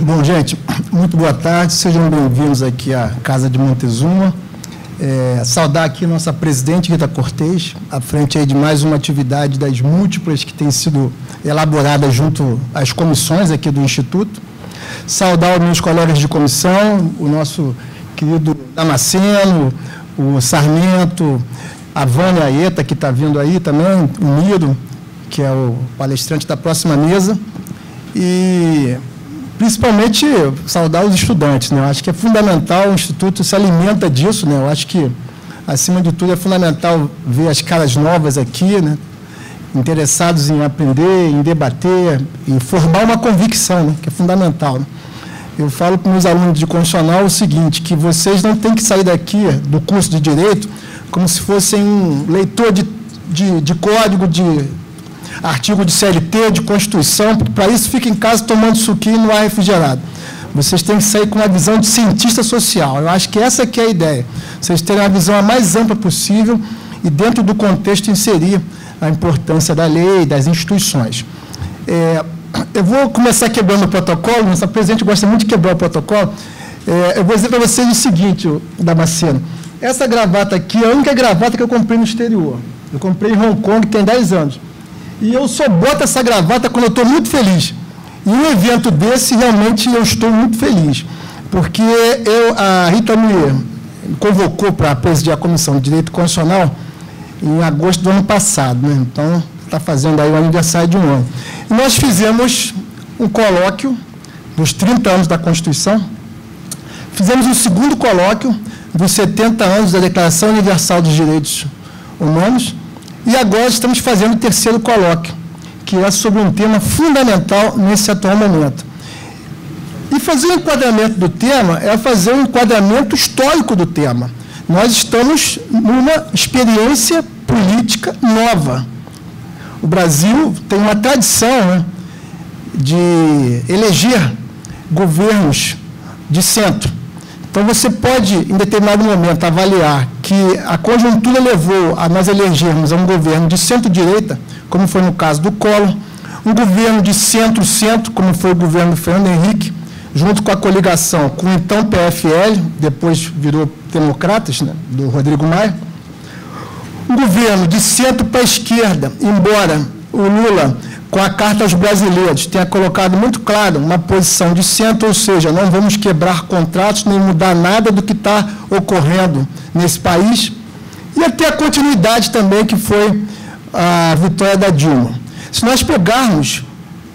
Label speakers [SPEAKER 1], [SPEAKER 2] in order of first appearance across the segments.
[SPEAKER 1] Bom, gente, muito boa tarde, sejam bem-vindos aqui à Casa de Montezuma. É, saudar aqui nossa presidente Rita Cortez, à frente aí de mais uma atividade das múltiplas que tem sido elaborada junto às comissões aqui do Instituto. Saudar os meus colegas de comissão, o nosso querido Damasceno, o Sarmento, a Vânia Aeta, que está vindo aí também, o Miro, que é o palestrante da próxima mesa, e principalmente saudar os estudantes. Né? Eu acho que é fundamental, o Instituto se alimenta disso, né? eu acho que, acima de tudo, é fundamental ver as caras novas aqui, né? interessados em aprender, em debater, em formar uma convicção, né? que é fundamental. Né? Eu falo para os meus alunos de constitucional o seguinte, que vocês não têm que sair daqui do curso de Direito como se fossem um leitor de, de, de código, de artigo de CLT, de Constituição, para isso fica em casa tomando suquinho no ar refrigerado. Vocês têm que sair com uma visão de cientista social. Eu acho que essa que é a ideia. Vocês terem a visão a mais ampla possível e, dentro do contexto, inserir a importância da lei das instituições. É, eu vou começar quebrando o protocolo, nossa presidente gosta muito de quebrar o protocolo. É, eu vou dizer para vocês o seguinte, Damasceno. Essa gravata aqui é a única gravata que eu comprei no exterior. Eu comprei em Hong Kong, tem 10 anos. E eu só boto essa gravata quando eu estou muito feliz. E um evento desse, realmente, eu estou muito feliz. Porque eu, a Rita me convocou para presidir a Comissão de Direito Constitucional em agosto do ano passado. Né? Então, está fazendo aí o aniversário de um ano. E nós fizemos um colóquio dos 30 anos da Constituição. Fizemos um segundo colóquio dos 70 anos da Declaração Universal dos Direitos Humanos e agora estamos fazendo o terceiro colóquio, que é sobre um tema fundamental nesse atual momento. E fazer o um enquadramento do tema é fazer um enquadramento histórico do tema. Nós estamos numa experiência política nova. O Brasil tem uma tradição né, de eleger governos de centro. Então, você pode, em determinado momento, avaliar que a conjuntura levou a nós elegermos a um governo de centro-direita, como foi no caso do Collor, um governo de centro-centro, como foi o governo do Fernando Henrique, junto com a coligação com o então PFL, depois virou Democratas, né, do Rodrigo Maia, um governo de centro para esquerda, embora o Lula com a Carta aos Brasileiros, tenha colocado muito claro uma posição de centro, ou seja, não vamos quebrar contratos nem mudar nada do que está ocorrendo nesse país, e até a continuidade também que foi a vitória da Dilma. Se nós pegarmos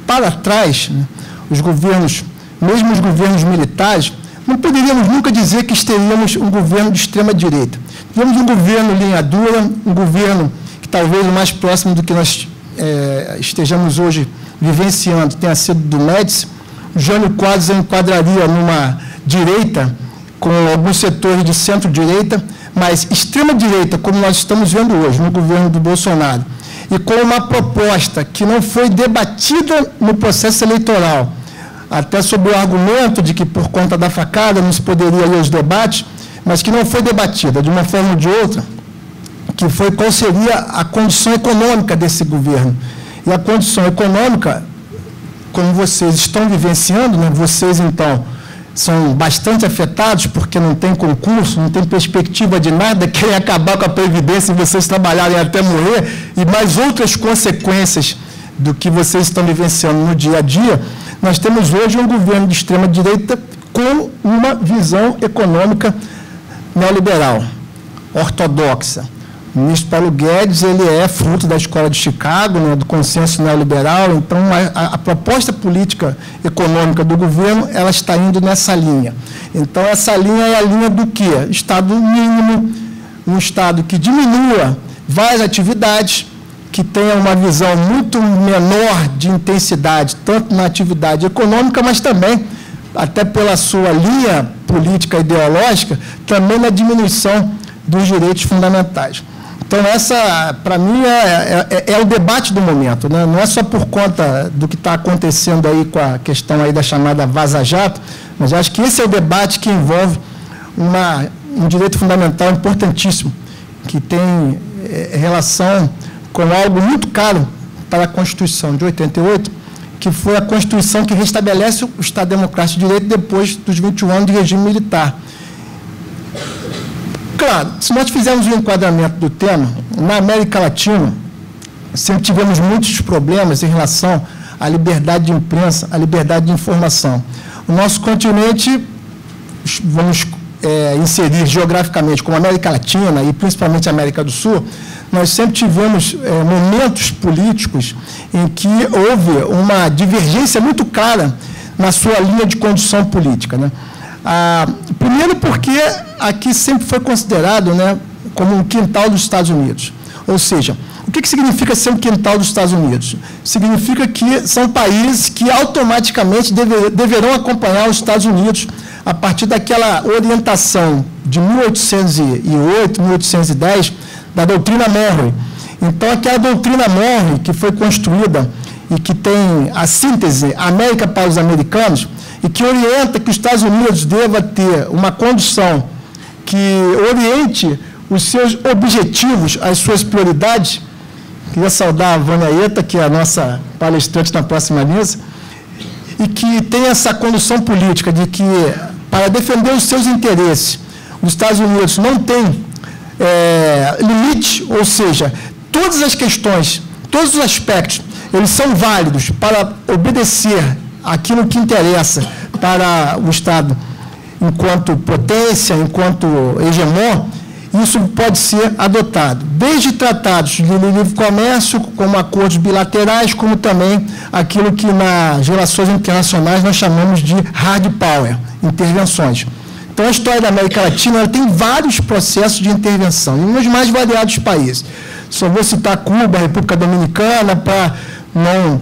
[SPEAKER 1] para trás né, os governos, mesmo os governos militares, não poderíamos nunca dizer que teríamos um governo de extrema direita. Tivemos um governo linha dura, um governo que talvez o mais próximo do que nós é, estejamos hoje vivenciando tenha sido do Médici, Jânio Quadros enquadraria numa direita, com alguns setores de centro-direita, mas extrema-direita, como nós estamos vendo hoje no governo do Bolsonaro, e com uma proposta que não foi debatida no processo eleitoral, até sob o argumento de que, por conta da facada, não se poderia ir aos debates, mas que não foi debatida de uma forma ou de outra, que foi qual seria a condição econômica desse governo. E a condição econômica, como vocês estão vivenciando, né, vocês então são bastante afetados porque não tem concurso, não tem perspectiva de nada, querem acabar com a Previdência e vocês trabalharem até morrer, e mais outras consequências do que vocês estão vivenciando no dia a dia, nós temos hoje um governo de extrema-direita com uma visão econômica neoliberal, ortodoxa. O ministro Paulo Guedes ele é fruto da escola de Chicago, né, do consenso neoliberal, então a, a, proposta política econômica do governo ela está indo nessa linha. Então essa linha é a linha do quê? Estado mínimo, um Estado que diminua várias atividades, que tenha uma visão muito menor de intensidade, tanto na atividade econômica, mas também, até pela sua linha política ideológica, também na diminuição dos direitos fundamentais. Então, essa, para mim, é, é, é, o debate do momento. Né? Não é só por conta do que está acontecendo aí com a questão aí da chamada vaza-jato, mas acho que esse é o debate que envolve uma, um direito fundamental importantíssimo, que tem é, relação com algo muito caro para a Constituição de 88, que foi a Constituição que restabelece o Estado Democrático de Direito depois dos 21 anos de regime militar. Claro, se nós fizermos um enquadramento do tema, na América Latina, sempre tivemos muitos problemas em relação à liberdade de imprensa, à liberdade de informação. O nosso continente, vamos é, inserir geograficamente como América Latina e principalmente América do Sul, nós sempre tivemos é, momentos políticos em que houve uma divergência muito clara na sua linha de condução política. Né? Ah, primeiro porque aqui sempre foi considerado né, como um quintal dos Estados Unidos. Ou seja, o que, que significa ser um quintal dos Estados Unidos? Significa que são países que automaticamente deve, deverão acompanhar os Estados Unidos a partir daquela orientação de 1808, 1810, da doutrina Monroe. Então, aquela doutrina Monroe, que foi construída e que tem a síntese América para os americanos, e que orienta que os Estados Unidos deva ter uma condução que oriente os seus objetivos, as suas prioridades. Queria saudar a Vânia Eta, que é a nossa palestrante na próxima mesa, e que tem essa condução política de que, para defender os seus interesses, os Estados Unidos não têm é, limite, ou seja, todas as questões, todos os aspectos, eles são válidos para obedecer aquilo que interessa para o Estado enquanto potência, enquanto hegemon, isso pode ser adotado, desde tratados de livre comércio, como acordos bilaterais, como também aquilo que nas relações internacionais nós chamamos de hard power, intervenções. Então, a história da América Latina tem vários processos de intervenção, em uns mais variados países. Só vou citar Cuba, República Dominicana, para não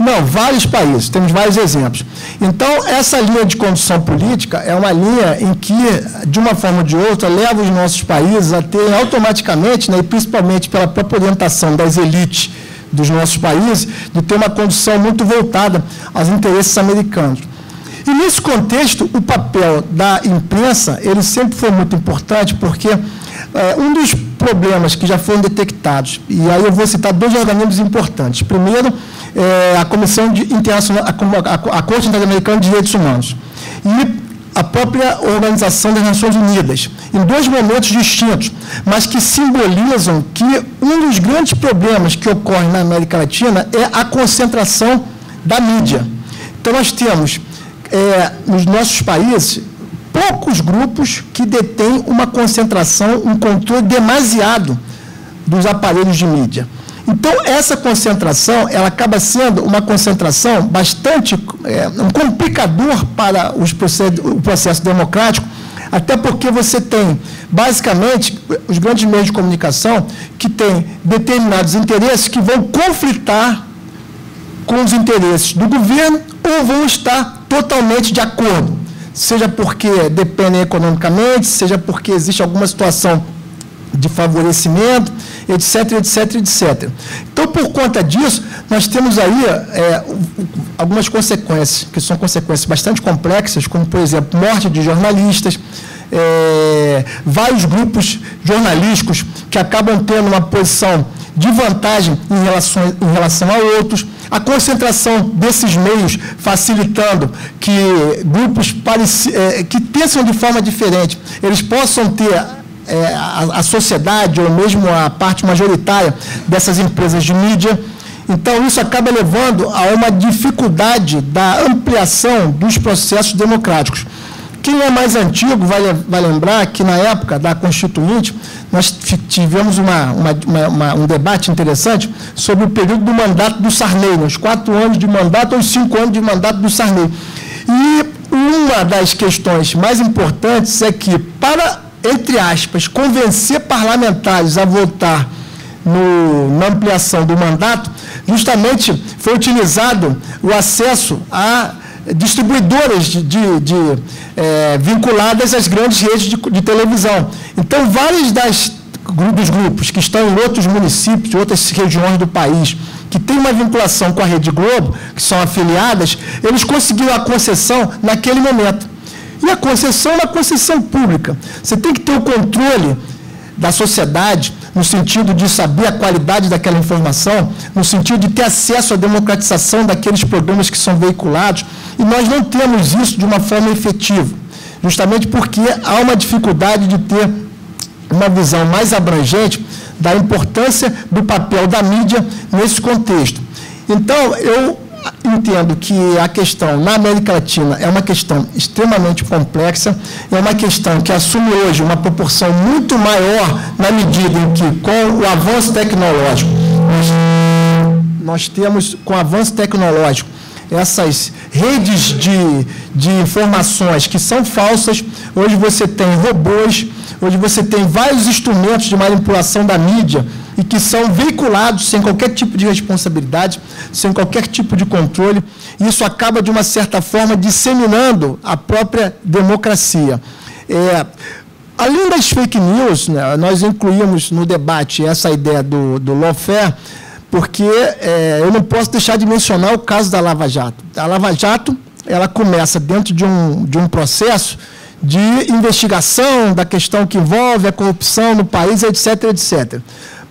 [SPEAKER 1] não, vários países, temos vários exemplos. Então, essa linha de condução política é uma linha em que, de uma forma ou de outra, leva os nossos países a ter automaticamente, né, e principalmente pela própria orientação das elites dos nossos países, de ter uma condução muito voltada aos interesses americanos. E nesse contexto, o papel da imprensa, ele sempre foi muito importante, porque é, um dos problemas que já foram detectados, e aí eu vou citar dois organismos importantes. Primeiro, é, a Comissão de Internacional, a, a Corte Interamericana de Direitos Humanos. E a própria Organização das Nações Unidas, em dois momentos distintos, mas que simbolizam que um dos grandes problemas que ocorre na América Latina é a concentração da mídia. Então, nós temos, é, nos nossos países, poucos grupos que detêm uma concentração, um controle demasiado dos aparelhos de mídia. Então, essa concentração, ela acaba sendo uma concentração bastante, é, um complicador para os o processo democrático, até porque você tem, basicamente, os grandes meios de comunicação que têm determinados interesses que vão conflitar com os interesses do governo ou vão estar totalmente de acordo, seja porque dependem economicamente, seja porque existe alguma situação de favorecimento, etc, etc, etc. Então, por conta disso, nós temos aí é, algumas consequências, que são consequências bastante complexas, como, por exemplo, morte de jornalistas, é, vários grupos jornalísticos que acabam tendo uma posição de vantagem em relação, em relação a outros, a concentração desses meios facilitando que grupos é, que pensam de forma diferente, eles possam ter é, a, a sociedade ou mesmo a parte majoritária dessas empresas de mídia. Então, isso acaba levando a uma dificuldade da ampliação dos processos democráticos. Quem é mais antigo vai, vai lembrar que, na época da Constituinte, nós tivemos uma, uma, uma, um debate interessante sobre o período do mandato do Sarney, os quatro anos de mandato ou os cinco anos de mandato do Sarney. E uma das questões mais importantes é que, para entre aspas, convencer parlamentares a votar no, na ampliação do mandato, justamente foi utilizado o acesso a distribuidoras de, de, de é, vinculadas às grandes redes de, de televisão. Então, vários das, dos grupos que estão em outros municípios, outras regiões do país, que têm uma vinculação com a Rede Globo, que são afiliadas, eles conseguiram a concessão naquele momento. E a concessão é uma concessão pública. Você tem que ter o controle da sociedade no sentido de saber a qualidade daquela informação, no sentido de ter acesso à democratização daqueles programas que são veiculados, e nós não temos isso de uma forma efetiva, justamente porque há uma dificuldade de ter uma visão mais abrangente da importância do papel da mídia nesse contexto. Então, eu entendo que a questão na América Latina é uma questão extremamente complexa, é uma questão que assume hoje uma proporção muito maior na medida em que, com o avanço tecnológico, nós, nós temos, com o avanço tecnológico, essas redes de, de informações que são falsas. Hoje você tem robôs, hoje você tem vários instrumentos de manipulação da mídia e que são veiculados sem qualquer tipo de responsabilidade, sem qualquer tipo de controle. Isso acaba, de uma certa forma, disseminando a própria democracia. É, além das fake news, né, nós incluímos no debate essa ideia do, do lawfare, porque é, eu não posso deixar de mencionar o caso da Lava Jato. A Lava Jato ela começa dentro de um, de um processo de investigação da questão que envolve a corrupção no país, etc, etc.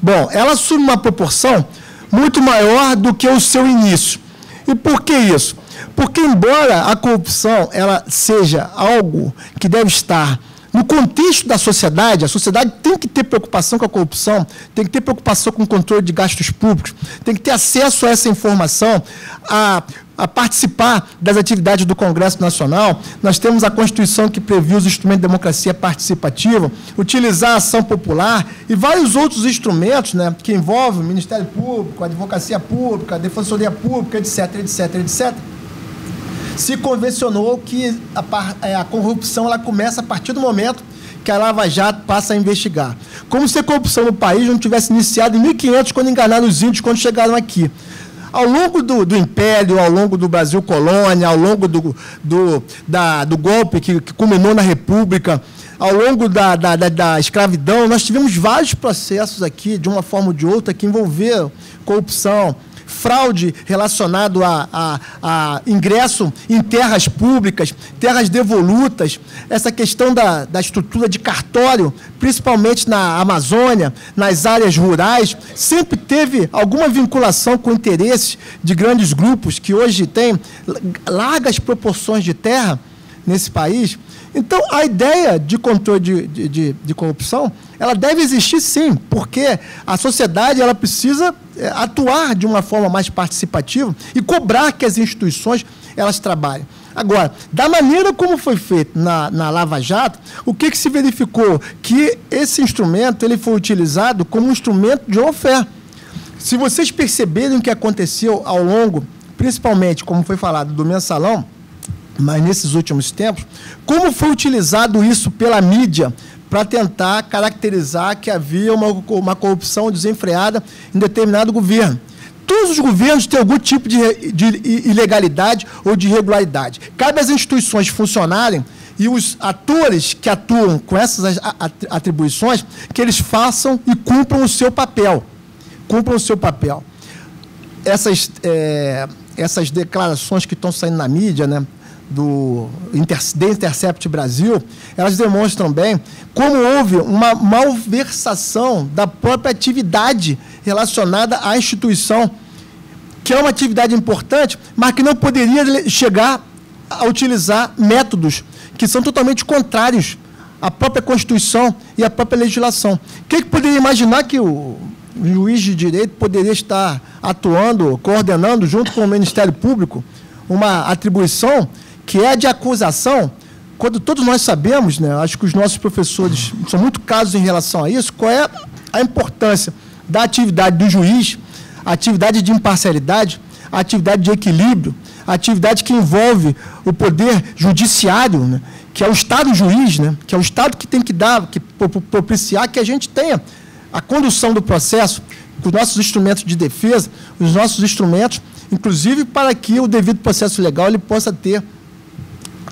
[SPEAKER 1] Bom, ela assume uma proporção muito maior do que o seu início. E por que isso? Porque embora a corrupção ela seja algo que deve estar no contexto da sociedade, a sociedade tem que ter preocupação com a corrupção, tem que ter preocupação com o controle de gastos públicos, tem que ter acesso a essa informação, a, a participar das atividades do Congresso Nacional. Nós temos a Constituição que previu os instrumentos de democracia participativa, utilizar a ação popular e vários outros instrumentos né, que envolvem o Ministério Público, a Advocacia Pública, a Defensoria Pública, etc., etc., etc., se convencionou que a, é, a corrupção ela começa a partir do momento que a Lava Jato passa a investigar. Como se a corrupção no país não tivesse iniciado em 1500, quando enganaram os índios quando chegaram aqui. Ao longo do, do, Império, ao longo do Brasil colônia, ao longo do, do, da, do golpe que, que culminou na República, ao longo da, da, da, da, escravidão, nós tivemos vários processos aqui, de uma forma ou de outra, que envolveram corrupção, fraude relacionado a, a, a, ingresso em terras públicas, terras devolutas, essa questão da, da estrutura de cartório, principalmente na Amazônia, nas áreas rurais, sempre teve alguma vinculação com interesses de grandes grupos que hoje têm largas proporções de terra nesse país. Então, a ideia de controle de, de, de, de, corrupção, ela deve existir sim, porque a sociedade ela precisa é, atuar de uma forma mais participativa e cobrar que as instituições elas trabalhem. Agora, da maneira como foi feito na, na Lava Jato, o que, que se verificou? Que esse instrumento ele foi utilizado como um instrumento de oferta. Se vocês perceberem o que aconteceu ao longo, principalmente, como foi falado, do mensalão, mas nesses últimos tempos, como foi utilizado isso pela mídia para tentar caracterizar que havia uma, uma corrupção desenfreada em determinado governo. Todos os governos têm algum tipo de, de ilegalidade ou de irregularidade. Cabe às instituições funcionarem e os atores que atuam com essas atribuições, que eles façam e cumpram o seu papel. Cumpram o seu papel. Essas, é, essas declarações que estão saindo na mídia, né, do The Intercept Brasil, elas demonstram bem como houve uma malversação da própria atividade relacionada à instituição, que é uma atividade importante, mas que não poderia chegar a utilizar métodos que são totalmente contrários à própria Constituição e à própria legislação. Quem que poderia imaginar que o juiz de direito poderia estar atuando, coordenando, junto com o Ministério Público, uma atribuição que é de acusação, quando todos nós sabemos, né, acho que os nossos professores são muito casos em relação a isso, qual é a importância da atividade do juiz, atividade de imparcialidade, atividade de equilíbrio, atividade que envolve o poder judiciário, né, que é o Estado juiz, né, que é o Estado que tem que dar, que propiciar que a gente tenha a condução do processo com os nossos instrumentos de defesa, os nossos instrumentos, inclusive para que o devido processo legal ele possa ter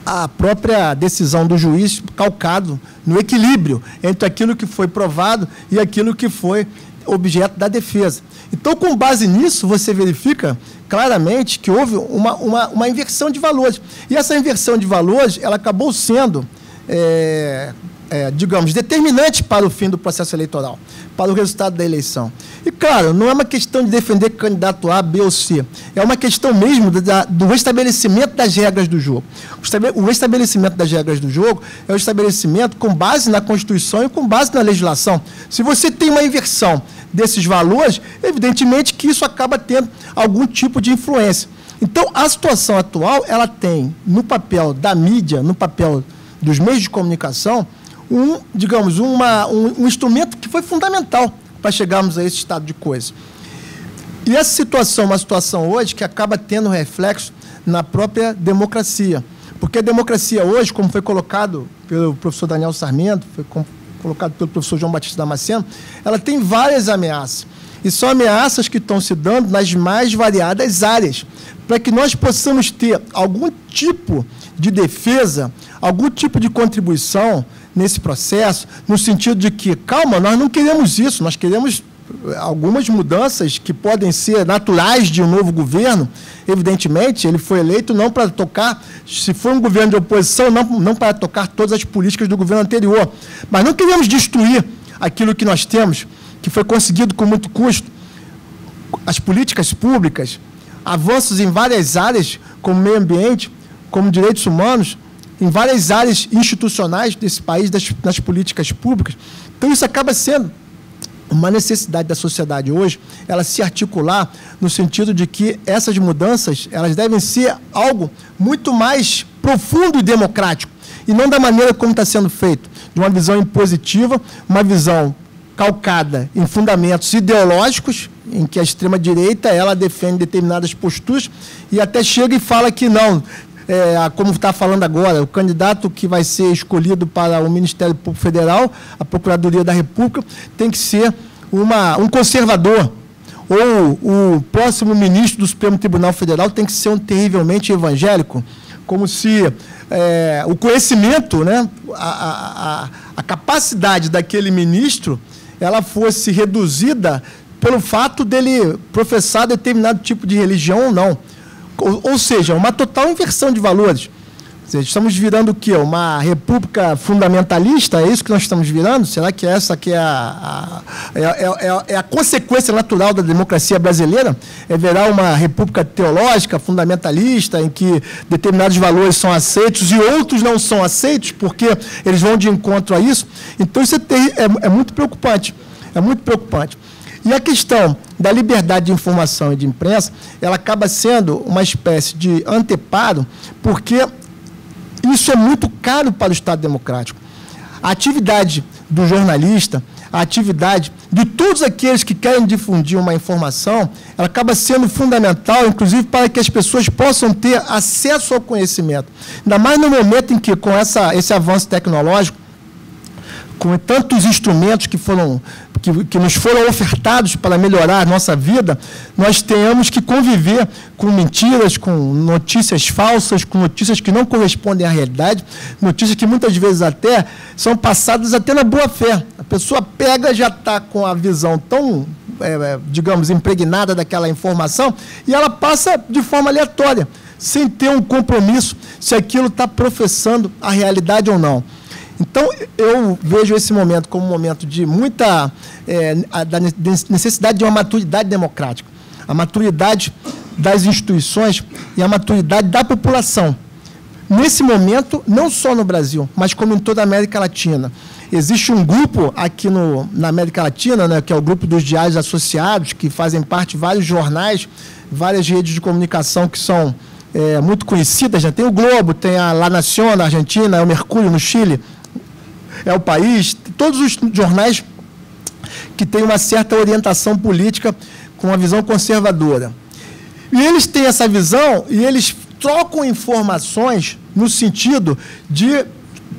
[SPEAKER 1] a própria decisão do juiz calcado no equilíbrio entre aquilo que foi provado e aquilo que foi objeto da defesa. Então, com base nisso, você verifica claramente que houve uma, uma, uma inversão de valores. E essa inversão de valores, ela acabou sendo é, é, digamos, determinante para o fim do processo eleitoral, para o resultado da eleição. E, claro, não é uma questão de defender candidato A, B ou C, é uma questão mesmo da, do restabelecimento das regras do jogo. O restabelecimento das regras do jogo é o estabelecimento com base na Constituição e com base na legislação. Se você tem uma inversão desses valores, evidentemente que isso acaba tendo algum tipo de influência. Então, a situação atual, ela tem no papel da mídia, no papel dos meios de comunicação, um, digamos, uma, um, um instrumento que foi fundamental para chegarmos a esse estado de coisa. E essa situação, uma situação hoje que acaba tendo reflexo na própria democracia. Porque a democracia hoje, como foi colocado pelo professor Daniel Sarmento, foi colocado pelo professor João Batista Damasceno, ela tem várias ameaças. E são ameaças que estão se dando nas mais variadas áreas, para que nós possamos ter algum tipo de defesa, algum tipo de contribuição nesse processo, no sentido de que, calma, nós não queremos isso, nós queremos eh, algumas mudanças que podem ser naturais de um novo governo. Evidentemente, ele foi eleito não para tocar, se for um governo de oposição, não, não para tocar todas as políticas do governo anterior. Mas não queremos destruir aquilo que nós temos, que foi conseguido com muito custo. As políticas públicas, avanços em várias áreas, como meio ambiente, como direitos humanos, em várias áreas institucionais desse país, das, das políticas públicas. Então, isso acaba sendo uma necessidade da sociedade hoje, ela se articular no sentido de que essas mudanças, elas devem ser algo muito mais profundo e democrático, e não da maneira como está sendo feito, de uma visão impositiva, uma visão calcada em fundamentos ideológicos, em que a extrema-direita ela defende determinadas posturas e até chega e fala que não, é, como está falando agora, o candidato que vai ser escolhido para o Ministério Público Federal, a Procuradoria da República, tem que ser uma, um conservador. Ou o próximo ministro do Supremo Tribunal Federal tem que ser um terrivelmente evangélico, como se é, o conhecimento, né, a, a, a capacidade daquele ministro, ela fosse reduzida pelo fato dele professar determinado tipo de religião ou não. Ou, ou seja, uma total inversão de valores. Seja, estamos virando o quê? Uma república fundamentalista? É isso que nós estamos virando? Será que essa que é a, a é, é, é, é, a consequência natural da democracia brasileira? É virar uma república teológica, fundamentalista, em que determinados valores são aceitos e outros não são aceitos, porque eles vão de encontro a isso? Então, isso é, é, é muito preocupante. É muito preocupante. E a questão da liberdade de informação e de imprensa, ela acaba sendo uma espécie de anteparo, porque isso é muito caro para o Estado democrático. A atividade do jornalista, a atividade de todos aqueles que querem difundir uma informação, ela acaba sendo fundamental, inclusive, para que as pessoas possam ter acesso ao conhecimento. Ainda mais no momento em que, com essa, esse avanço tecnológico, com tantos instrumentos que foram que, que nos foram ofertados para melhorar a nossa vida, nós tenhamos que conviver com mentiras, com notícias falsas, com notícias que não correspondem à realidade, notícias que muitas vezes até são passadas até na boa fé. A pessoa pega, já está com a visão tão, é, é, digamos, impregnada daquela informação e ela passa de forma aleatória, sem ter um compromisso se aquilo está professando a realidade ou não. Então, eu vejo esse momento como um momento de muita é, da necessidade de uma maturidade democrática, a maturidade das instituições e a maturidade da população. Nesse momento, não só no Brasil, mas como em toda a América Latina. Existe um grupo aqui no, na América Latina, né, que é o grupo dos diários associados, que fazem parte de vários jornais, várias redes de comunicação que são é, muito conhecidas. Né? tem o Globo, tem a La Nación na Argentina, o Mercúrio no Chile, é o país, todos os jornais que têm uma certa orientação política com uma visão conservadora. E eles têm essa visão e eles trocam informações no sentido de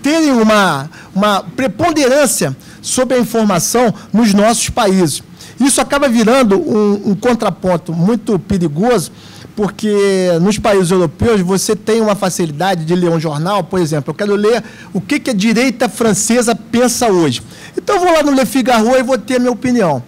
[SPEAKER 1] terem uma, uma preponderância sobre a informação nos nossos países. Isso acaba virando um, um contraponto muito perigoso porque nos países europeus você tem uma facilidade de ler um jornal, por exemplo, eu quero ler o que, que a direita francesa pensa hoje. Então eu vou lá no Le Figaro e vou ter a minha opinião.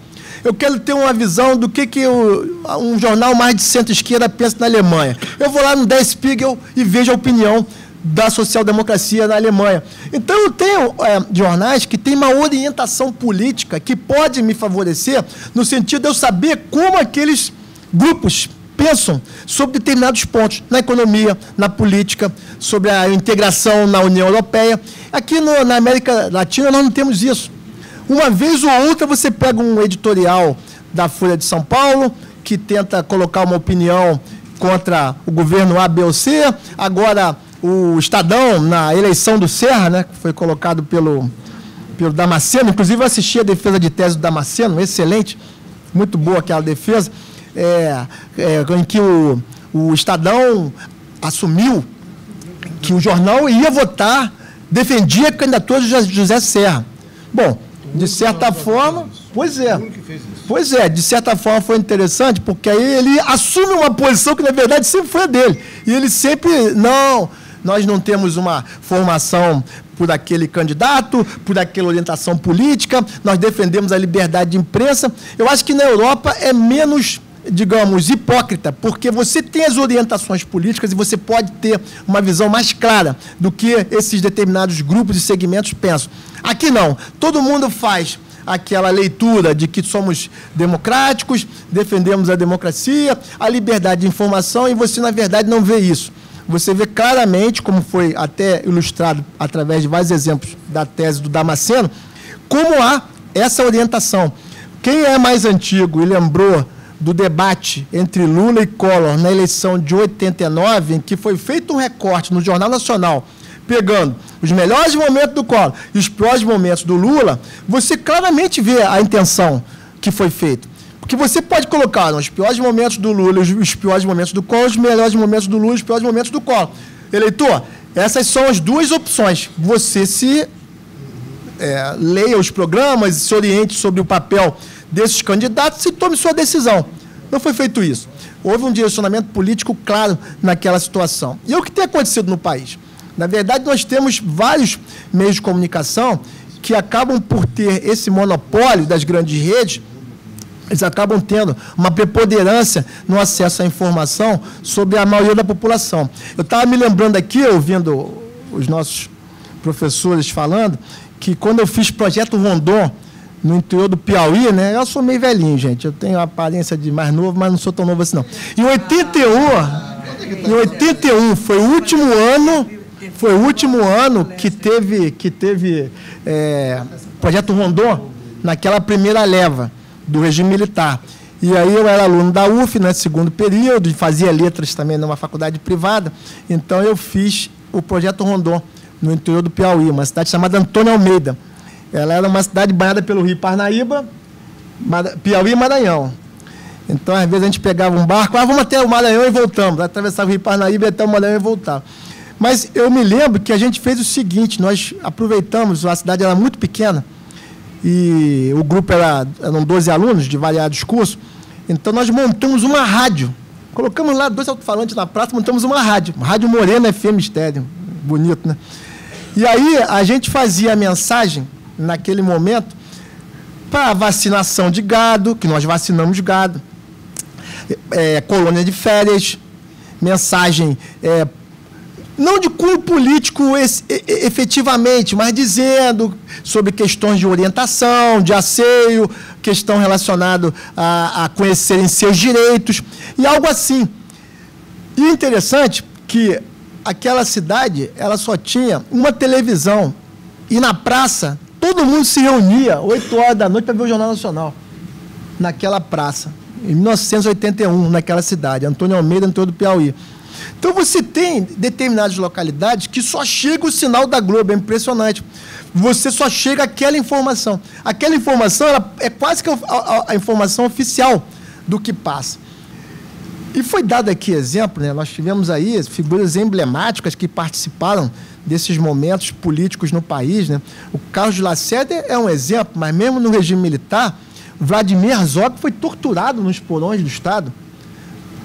[SPEAKER 1] Eu quero ter uma visão do que, que um jornal mais de centro-esquerda pensa na Alemanha. Eu vou lá no Der Spiegel e vejo a opinião da social-democracia na Alemanha. Então, eu tenho é, jornais que têm uma orientação política que pode me favorecer no sentido de eu saber como aqueles grupos pensam sobre determinados pontos na economia, na política, sobre a integração na União Europeia. Aqui no, na América Latina nós não temos isso. Uma vez ou outra você pega um editorial da Folha de São Paulo que tenta colocar uma opinião contra o governo A, B ou C. Agora o Estadão, na eleição do Serra, né, que foi colocado pelo, pelo Damasceno, inclusive eu assisti a defesa de tese do Damasceno, excelente, muito boa aquela defesa, é, é, em que o, o Estadão assumiu que o jornal ia votar, defendia a candidatura de José Serra. Bom, de certa forma, pois é. Pois é, de certa forma foi interessante, porque aí ele assume uma posição que na verdade sempre foi a dele. E ele sempre, não, nós não temos uma formação por aquele candidato, por aquela orientação política, nós defendemos a liberdade de imprensa. Eu acho que na Europa é menos digamos, hipócrita, porque você tem as orientações políticas e você pode ter uma visão mais clara do que esses determinados grupos e segmentos pensam. Aqui não. Todo mundo faz aquela leitura de que somos democráticos, defendemos a democracia, a liberdade de informação e você, na verdade, não vê isso você vê claramente, como foi até ilustrado através de vários exemplos da tese do Damasceno, como há essa orientação. Quem é mais antigo e lembrou do debate entre Lula e Collor na eleição de 89, em que foi feito um recorte no Jornal Nacional, pegando os melhores momentos do Collor e os piores momentos do Lula, você claramente vê a intenção que foi feita. Porque você pode colocar os piores momentos do Lula, os piores momentos do Collor, os melhores momentos do Lula, os piores momentos do Collor. Eleitor, essas são as duas opções. Você se é, leia os programas, se oriente sobre o papel desses candidatos e tome sua decisão. Não foi feito isso. Houve um direcionamento político claro naquela situação. E é o que tem acontecido no país? Na verdade, nós temos vários meios de comunicação que acabam por ter esse monopólio das grandes redes eles acabam tendo uma preponderância no acesso à informação sobre a maioria da população. Eu estava me lembrando aqui, ouvindo os nossos professores falando, que quando eu fiz projeto Rondon no interior do Piauí, né? Eu sou meio velhinho, gente. Eu tenho a aparência de mais novo, mas não sou tão novo assim, não. Em 81, em 81 foi o último ano, foi o último ano que teve, que teve é, projeto Rondon naquela primeira leva do regime militar. E aí eu era aluno da UF, né, segundo período, fazia letras também numa faculdade privada. Então eu fiz o projeto Rondon, no interior do Piauí, uma cidade chamada Antônio Almeida. Ela era uma cidade banhada pelo rio Parnaíba, Piauí e Maranhão. Então, às vezes, a gente pegava um barco, ah, vamos até o Maranhão e voltamos. Atravessava o rio Parnaíba até o Maranhão e voltava. Mas eu me lembro que a gente fez o seguinte, nós aproveitamos, a cidade era muito pequena, e o grupo era, eram 12 alunos de variados cursos, então nós montamos uma rádio. Colocamos lá dois alto-falantes na praça, montamos uma rádio, Rádio Morena FM Estéreo, bonito, né? E aí a gente fazia a mensagem, naquele momento, para vacinação de gado, que nós vacinamos gado, é, colônia de férias, mensagem é, não de cunho político efetivamente, mas dizendo sobre questões de orientação, de asseio, questão relacionada a, a conhecerem seus direitos. E algo assim. E interessante que aquela cidade ela só tinha uma televisão. E na praça todo mundo se reunia 8 horas da noite para ver o Jornal Nacional naquela praça em 1981 naquela cidade Antônio Almeida, Antônio do Piauí. Então você tem determinadas localidades que só chega o sinal da Globo, é impressionante. Você só chega aquela informação. Aquela informação ela é quase que a, a, a informação oficial do que passa. E foi dado aqui exemplo, né? nós tivemos aí figuras emblemáticas que participaram desses momentos políticos no país. Né? O Carlos Lacerda é um exemplo, mas mesmo no regime militar, Vladimir Herzog foi torturado nos porões do Estado,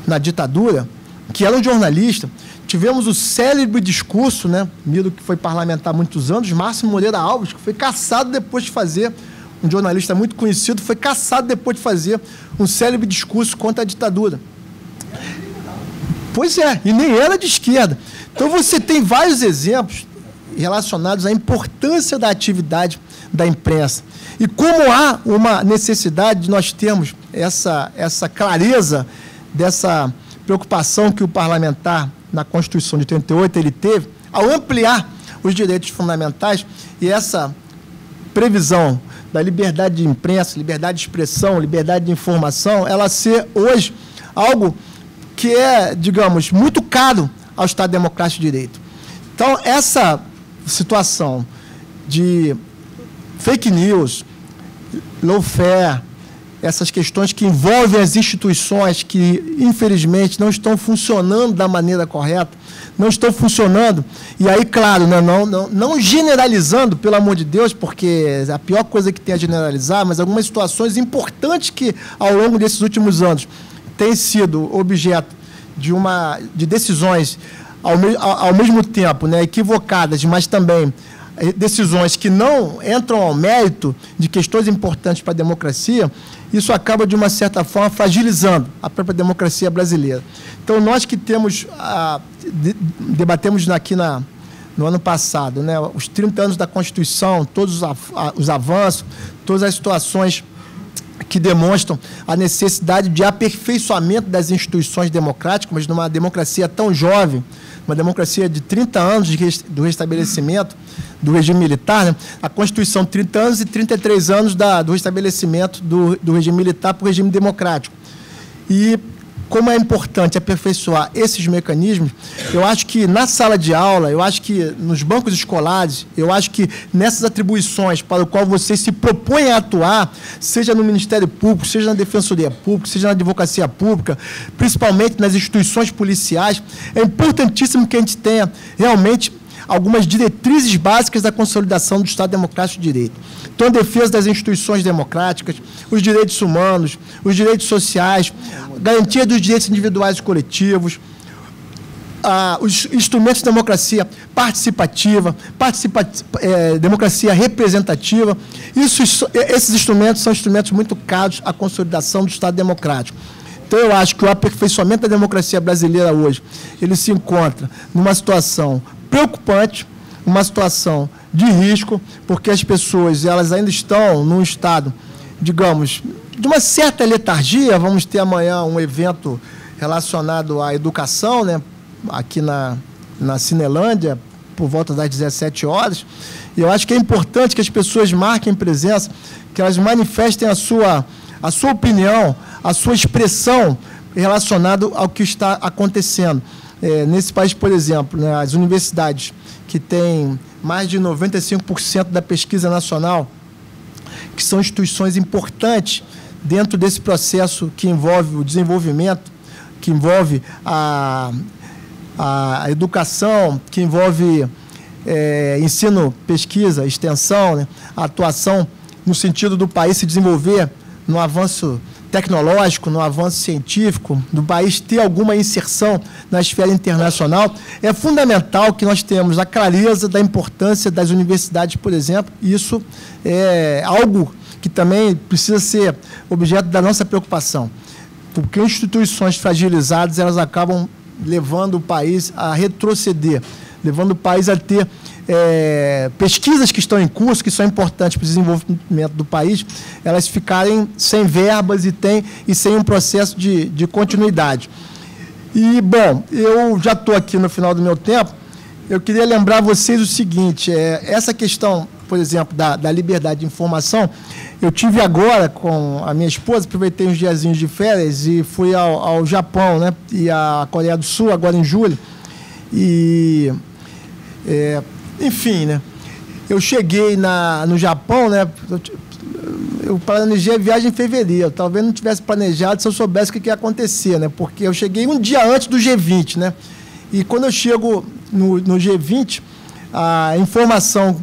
[SPEAKER 1] na ditadura que era um jornalista. Tivemos o célebre discurso, né, Miro, que foi parlamentar há muitos anos, Márcio Moreira Alves, que foi caçado depois de fazer, um jornalista muito conhecido, foi caçado depois de fazer um célebre discurso contra a ditadura. Pois é, e nem era de esquerda. Então você tem vários exemplos relacionados à importância da atividade da imprensa. E como há uma necessidade de nós termos essa, essa clareza dessa preocupação que o parlamentar, na Constituição de 88, ele teve, ao ampliar os direitos fundamentais e essa previsão da liberdade de imprensa, liberdade de expressão, liberdade de informação, ela ser hoje algo que é, digamos, muito caro ao Estado Democrático de Direito. Então, essa situação de fake news, lawfare, essas questões que envolvem as instituições que, infelizmente, não estão funcionando da maneira correta, não estão funcionando. E aí, claro, né, não, não, não generalizando, pelo amor de Deus, porque a pior coisa que tem a generalizar, mas algumas situações importantes que, ao longo desses últimos anos, têm sido objeto de, uma, de decisões ao, ao, mesmo tempo né, equivocadas, mas também eh, decisões que não entram ao mérito de questões importantes para a democracia, isso acaba, de uma certa forma, fragilizando a própria democracia brasileira. Então, nós que temos, ah, debatemos aqui na, no ano passado, né, os 30 anos da Constituição, todos os, os avanços, todas as situações que demonstram a necessidade de aperfeiçoamento das instituições democráticas, mas numa democracia tão jovem, uma democracia de 30 anos de, do restabelecimento do regime militar, né? a Constituição 30 anos e 33 anos da, do restabelecimento do, do regime militar para o regime democrático. E como é importante aperfeiçoar esses mecanismos, eu acho que na sala de aula, eu acho que nos bancos escolares, eu acho que nessas atribuições para o qual você se propõe a atuar, seja no Ministério Público, seja na Defensoria Pública, seja na Advocacia Pública, principalmente nas instituições policiais, é importantíssimo que a gente tenha realmente algumas diretrizes básicas da consolidação do Estado Democrático de Direito. Então, a defesa das instituições democráticas, os direitos humanos, os direitos sociais, garantia dos direitos individuais e coletivos, ah, os instrumentos de democracia participativa, participa, é, democracia representativa. Isso, esses instrumentos são instrumentos muito caros à consolidação do Estado democrático. Então, eu acho que o aperfeiçoamento da democracia brasileira hoje, ele se encontra numa situação preocupante, uma situação de risco, porque as pessoas elas ainda estão num estado, digamos, de uma certa letargia. Vamos ter amanhã um evento relacionado à educação, né, aqui na, na Cinelândia, por volta das 17 horas. E eu acho que é importante que as pessoas marquem presença, que elas manifestem a sua, a sua opinião, a sua expressão relacionado ao que está acontecendo. É, nesse país, por exemplo, né, as universidades que têm mais de 95% da pesquisa nacional, que são instituições importantes dentro desse processo que envolve o desenvolvimento, que envolve a, a educação, que envolve é, ensino, pesquisa, extensão, né, atuação no sentido do país se desenvolver no avanço tecnológico, no avanço científico, do país ter alguma inserção na esfera internacional, é fundamental que nós tenhamos a clareza da importância das universidades, por exemplo. Isso é algo que também precisa ser objeto da nossa preocupação, porque instituições fragilizadas elas acabam levando o país a retroceder, levando o país a ter é, pesquisas que estão em curso, que são importantes para o desenvolvimento do país, elas ficarem sem verbas e, tem, e sem um processo de, de continuidade. E, bom, eu já estou aqui no final do meu tempo, eu queria lembrar vocês o seguinte, é, essa questão, por exemplo, da, da liberdade de informação, eu tive agora com a minha esposa, aproveitei uns diazinhos de férias e fui ao, ao Japão, né, e a Coreia do Sul, agora em julho, e é, enfim, né? Eu cheguei na, no Japão, né? Eu planejei a viagem em fevereiro. Talvez não tivesse planejado se eu soubesse o que, que ia acontecer, né? Porque eu cheguei um dia antes do G20, né? E quando eu chego no, no G20, a informação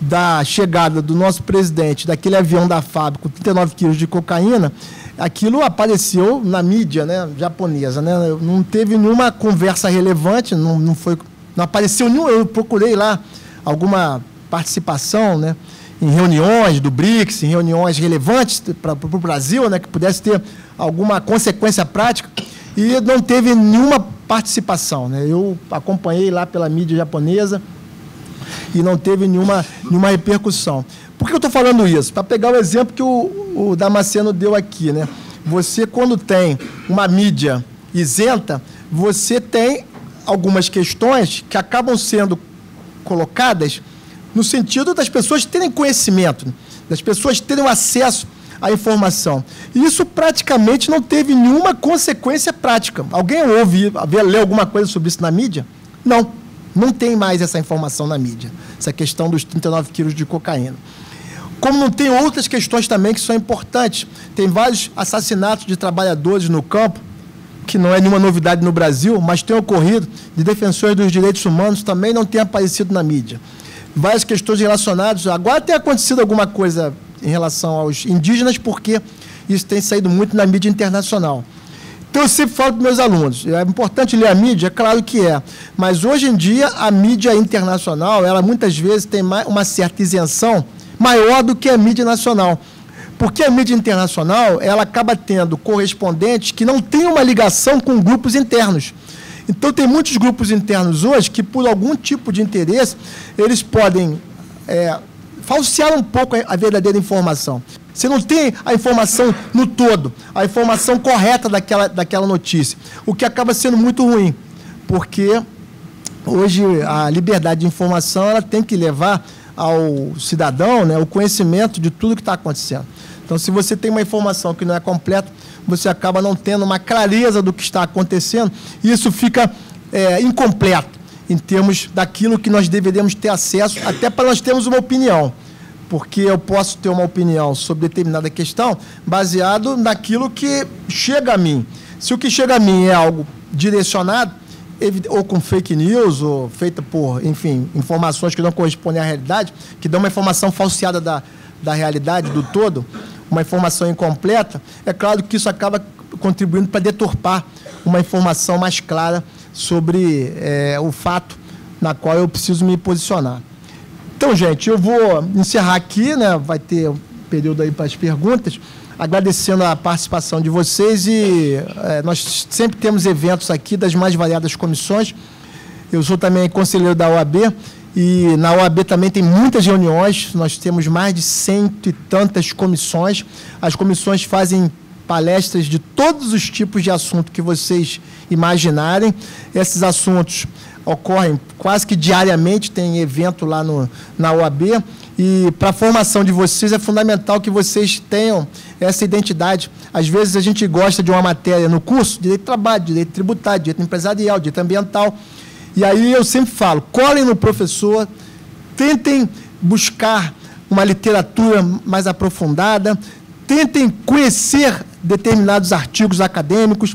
[SPEAKER 1] da chegada do nosso presidente, daquele avião da fábrica com 39 quilos de cocaína, aquilo apareceu na mídia né, japonesa. Né? Não teve nenhuma conversa relevante, não, não foi não apareceu nenhum, eu procurei lá alguma participação, né? Em reuniões do BRICS, em reuniões relevantes para o Brasil, né, que pudesse ter alguma consequência prática, e não teve nenhuma participação. Né? Eu acompanhei lá pela mídia japonesa e não teve nenhuma, nenhuma repercussão. Por que eu estou falando isso? Para pegar o exemplo que o, o Damasceno deu aqui. Né? Você, quando tem uma mídia isenta, você tem algumas questões que acabam sendo colocadas no sentido das pessoas terem conhecimento, das pessoas terem acesso à informação. E isso praticamente não teve nenhuma consequência prática. Alguém ouve, lê alguma coisa sobre isso na mídia? Não, não tem mais essa informação na mídia, essa questão dos 39 quilos de cocaína. Como não tem outras questões também que são importantes. Tem vários assassinatos de trabalhadores no campo, que não é nenhuma novidade no Brasil, mas tem ocorrido, de defensores dos direitos humanos, também não tem aparecido na mídia. Várias questões relacionadas. Agora tem acontecido alguma coisa em relação aos indígenas, porque isso tem saído muito na mídia internacional. Então eu sempre falo para meus alunos, é importante ler a mídia, é claro que é, mas hoje em dia a mídia internacional, ela muitas vezes tem uma certa isenção maior do que a mídia nacional. Porque a mídia internacional, ela acaba tendo correspondentes que não têm uma ligação com grupos internos. Então tem muitos grupos internos hoje que, por algum tipo de interesse, eles podem é, falsear um pouco a verdadeira informação. Você não tem a informação no todo, a informação correta daquela, daquela notícia, o que acaba sendo muito ruim, porque hoje a liberdade de informação ela tem que levar ao cidadão né, o conhecimento de tudo que está acontecendo. Então, se você tem uma informação que não é completa, você acaba não tendo uma clareza do que está acontecendo e isso fica é, incompleto em termos daquilo que nós deveríamos ter acesso, até para nós termos uma opinião porque eu posso ter uma opinião sobre determinada questão baseado naquilo que chega a mim. Se o que chega a mim é algo direcionado, ou com fake news, ou feita por, enfim, informações que não correspondem à realidade, que dão uma informação falseada da, da realidade, do todo, uma informação incompleta, é claro que isso acaba contribuindo para deturpar uma informação mais clara sobre é, o fato na qual eu preciso me posicionar. Então, gente, eu vou encerrar aqui, né? Vai ter período aí para as perguntas. Agradecendo a participação de vocês e é, nós sempre temos eventos aqui das mais variadas comissões. Eu sou também conselheiro da OAB e na OAB também tem muitas reuniões. Nós temos mais de cento e tantas comissões. As comissões fazem palestras de todos os tipos de assunto que vocês imaginarem. Esses assuntos ocorrem quase que diariamente, tem evento lá no, na OAB. E para a formação de vocês é fundamental que vocês tenham essa identidade. Às vezes a gente gosta de uma matéria no curso, direito de trabalho, direito tributário, direito empresarial, direito ambiental. E aí eu sempre falo, colhem no professor, tentem buscar uma literatura mais aprofundada, tentem conhecer determinados artigos acadêmicos,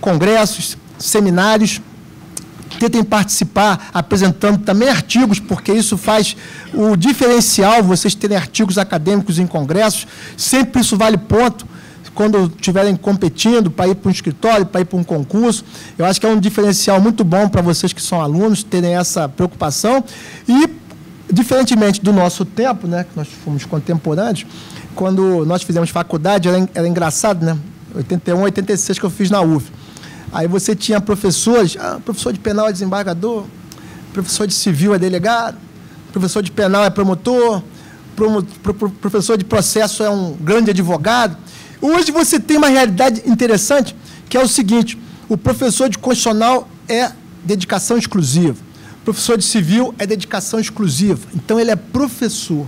[SPEAKER 1] congressos, seminários, tentem participar apresentando também artigos, porque isso faz o diferencial, vocês terem artigos acadêmicos em congressos, sempre isso vale ponto quando estiverem competindo para ir para um escritório, para ir para um concurso. Eu acho que é um diferencial muito bom para vocês que são alunos terem essa preocupação. E, diferentemente do nosso tempo, né, que nós fomos contemporâneos, quando nós fizemos faculdade, era, era engraçado, né? 81, 86 que eu fiz na UF. Aí você tinha professores, ah, professor de penal é desembargador, professor de civil é delegado, professor de penal é promotor, promo, pro, pro, professor de processo é um grande advogado. Hoje você tem uma realidade interessante, que é o seguinte: o professor de constitucional é dedicação exclusiva, o professor de civil é dedicação exclusiva. Então ele é professor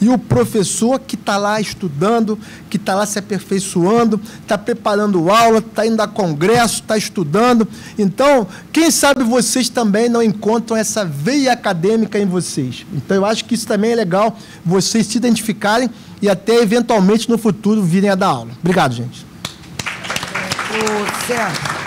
[SPEAKER 1] e o professor que está lá estudando, que está lá se aperfeiçoando, está preparando aula, está indo a congresso, está estudando. Então, quem sabe vocês também não encontram essa veia acadêmica em vocês. Então, eu acho que isso também é legal, vocês se identificarem e até eventualmente no futuro virem a dar aula. Obrigado, gente.
[SPEAKER 2] É, o Sérgio.